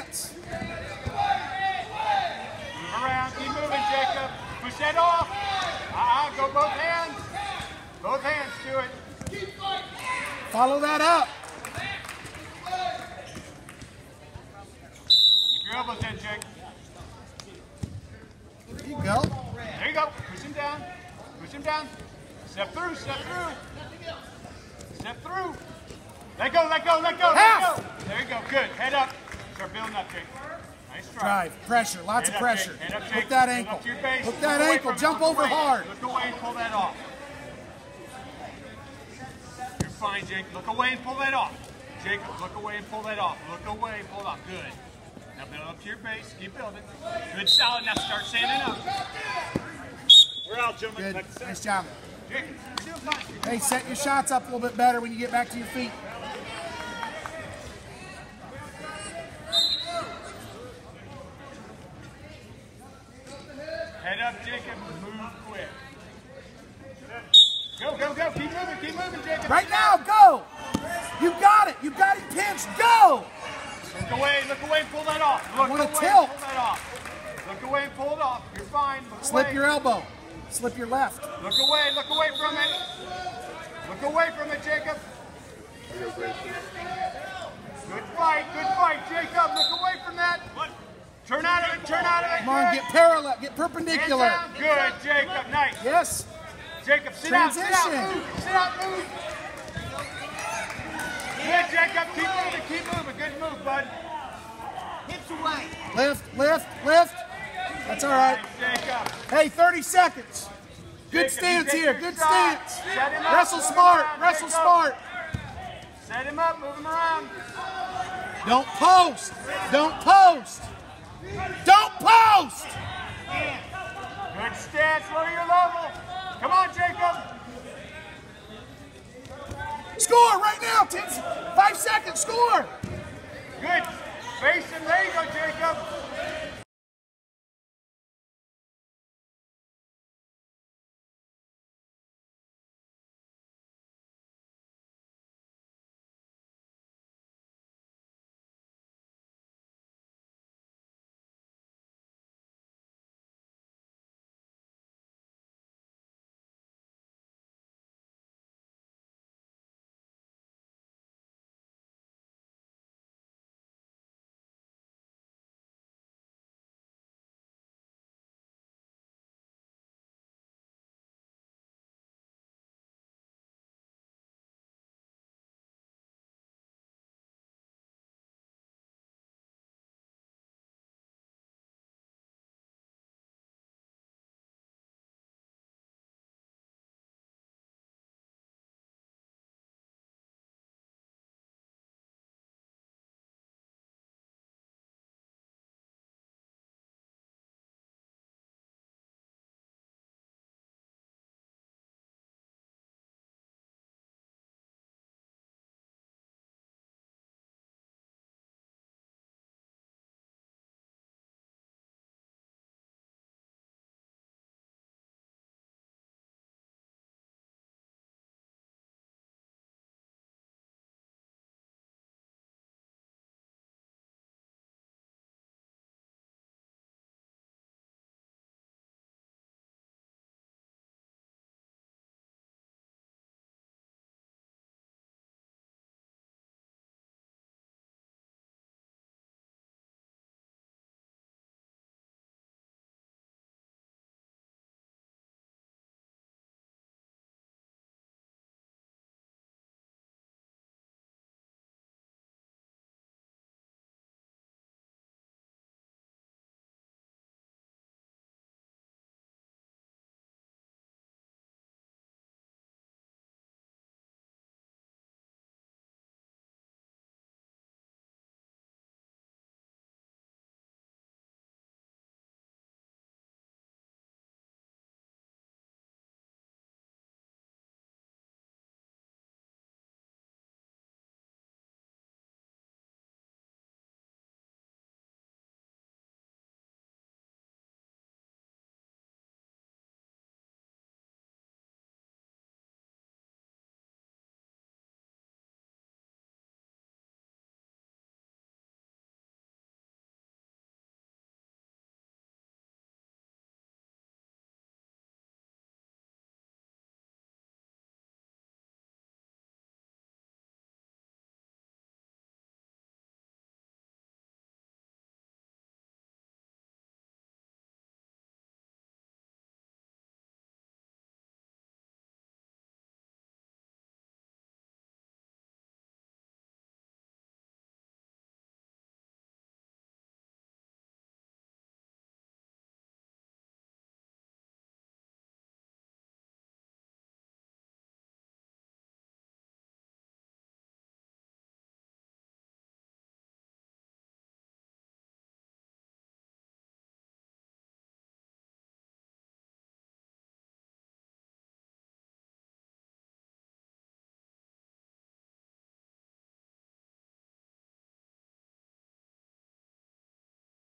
stance. Move around. Keep moving, Jacob. Push that off. Uh-uh. Go both hands. Both hands to it. Follow that up. Keep your elbows in, Jake. There you go. There you go. Push him down. Push him down. Step through. Step through. Step through. Let go. Let go. Let go. Half. Let go. There you go. Good. Head up. Start building up, Jake. Nice try. Drive, pressure, lots Head of pressure. Up, Hook that ankle. up to your base. Hook that away ankle. Jump over away. hard. Look away and pull that off. You're fine, Jake. Look away and pull that off. Jacob, look away and pull that off. Look away and pull it off. Good. Now build up to your base. Keep building. Good, solid. Now start standing up. We're out, gentlemen. Good. Back to center. Nice job. Jacob, you're doing fine. Hey, set your shots up a little bit better when you get back to your feet. Head up, Jacob. Move quick. Go, go, go. Keep moving. Keep moving, Jacob. Right now, go. You got it. You got it pinched. Go. Look away. Look away pull that off. Look wanna away tilt. and pull that off. Look away and pull it off. You're fine. Look Slip away. your elbow. Slip your left. Look away. Look away from it. Look away from it, Jacob. Good fight. Good fight, Jacob. Look away from that. Turn out of it. Turn out of it. Come on, get parallel. Get perpendicular. Down. Good, Jacob. Nice. Yes. Jacob, sit out, sit out, Transition. move, sit out, move. Good, Jacob, keep moving, keep moving. Good move, bud. Hips away. Lift, lift, lift. That's all right. Jacob. Hey, 30 seconds. Good Jacob, stance here. Good shot. stance. Set up, Wrestle smart. around, Wrestle Jacob. smart. Set him up, move him around. Don't post. Don't post. Don't post. Good stance, lower your level. Come on, Jacob. Score right now. 10, five seconds. Score. Good. Face him, there you go, Jacob.